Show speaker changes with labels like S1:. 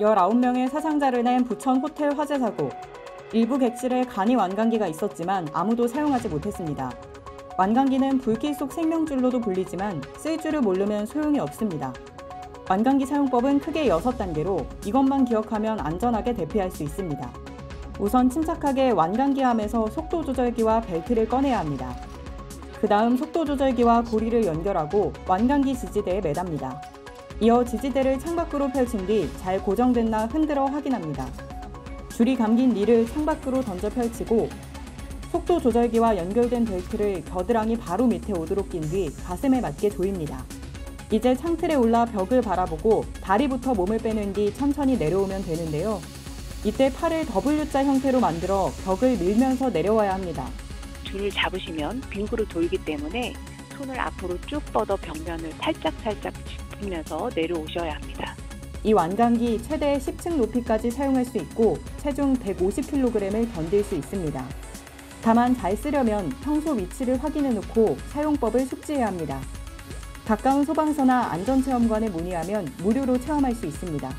S1: 19명의 사상자를 낸 부천 호텔 화재 사고. 일부 객실에 간이 완강기가 있었지만 아무도 사용하지 못했습니다. 완강기는 불길 속 생명줄로도 불리지만 쓸 줄을 모르면 소용이 없습니다. 완강기 사용법은 크게 6단계로 이것만 기억하면 안전하게 대피할 수 있습니다. 우선 침착하게 완강기함에서 속도 조절기와 벨트를 꺼내야 합니다. 그 다음 속도 조절기와 고리를 연결하고 완강기 지지대에 매답니다. 이어 지지대를 창밖으로 펼친 뒤 잘 고정됐나 흔들어 확인합니다. 줄이 감긴 릴을 창밖으로 던져 펼치고 속도 조절기와 연결된 벨트를 겨드랑이 바로 밑에 오도록 낀 뒤 가슴에 맞게 조입니다. 이제 창틀에 올라 벽을 바라보고 다리부터 몸을 빼는 뒤 천천히 내려오면 되는데요. 이때 팔을 W자 형태로 만들어 벽을 밀면서 내려와야 합니다.
S2: 줄을 잡으시면 빙구로 돌기 때문에 손을 앞으로 쭉 뻗어 벽면을 살짝살짝 짚으면서 내려오셔야 합니다.
S1: 이 완강기 최대 10층 높이까지 사용할 수 있고 체중 150kg을 견딜 수 있습니다. 다만 잘 쓰려면 평소 위치를 확인해 놓고 사용법을 숙지해야 합니다. 가까운 소방서나 안전체험관에 문의하면 무료로 체험할 수 있습니다.